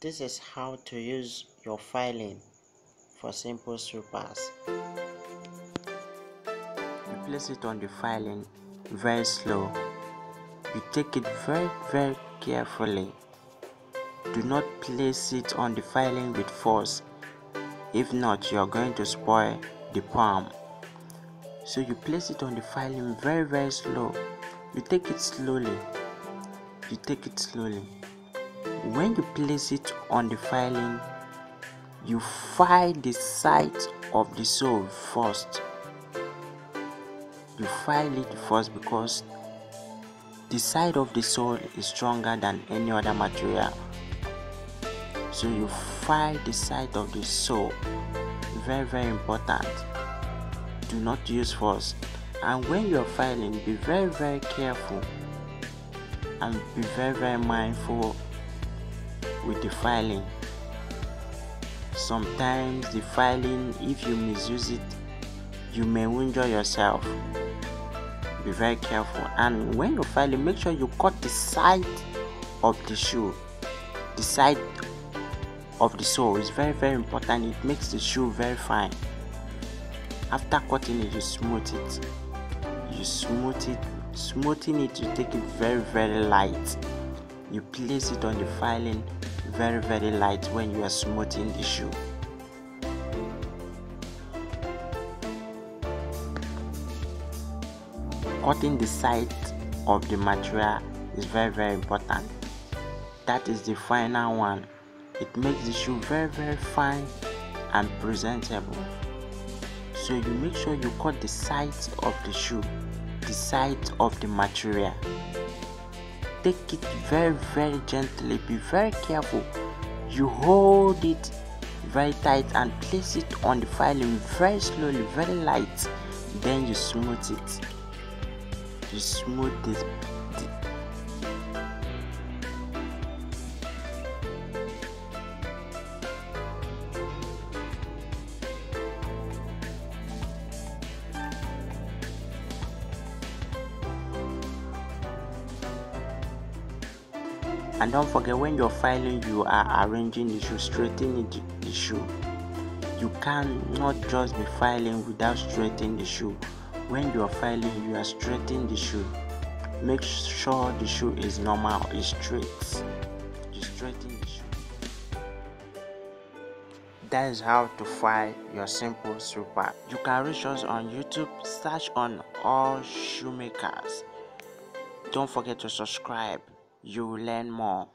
This is how to use your filing for simple sweepers. You place it on the filing very slow. You take it very very carefully. Do not place it on the filing with force. If not, you are going to spoil the palm. So you place it on the filing very very slow. You take it slowly. You take it slowly when you place it on the filing you file the side of the sole first. You file it first because the side of the sole is stronger than any other material. So you file the side of the sole very very important. Do not use force. And when you're filing be very very careful and be very very mindful with the filing. Sometimes the filing if you misuse it you may injure yourself. Be very careful. And when you're filing make sure you cut the side of the shoe. The side of the sole is very very important. It makes the shoe very fine. After cutting it you smooth it. You smooth it. Smoothing it you take it very very light. You place it on the filing very very light when you are smoothing the shoe. Cutting the side of the material is very very important. That is the final one. It makes the shoe very very fine and presentable. So you make sure you cut the sides of the shoe the sides of the material take it very very gently. Be very careful. You hold it very tight and place it on the filing very slowly very light. Then you smooth it. You smooth this and don't forget when you're filing you are arranging the shoe straightening the shoe you cannot just be filing without straightening the shoe when you are filing you are straightening the shoe make sure the shoe is normal is straight. You straighten the shoe that is how to file your simple sweeper you can reach us on youtube. Search on all shoemakers. Don't forget to subscribe you learn more